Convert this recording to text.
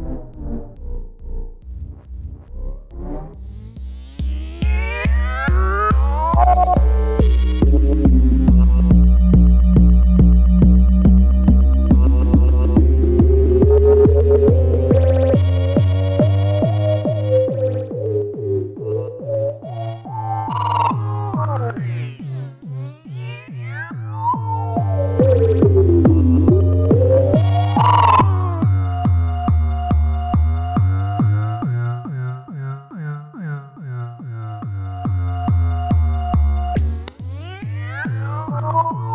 you Oh.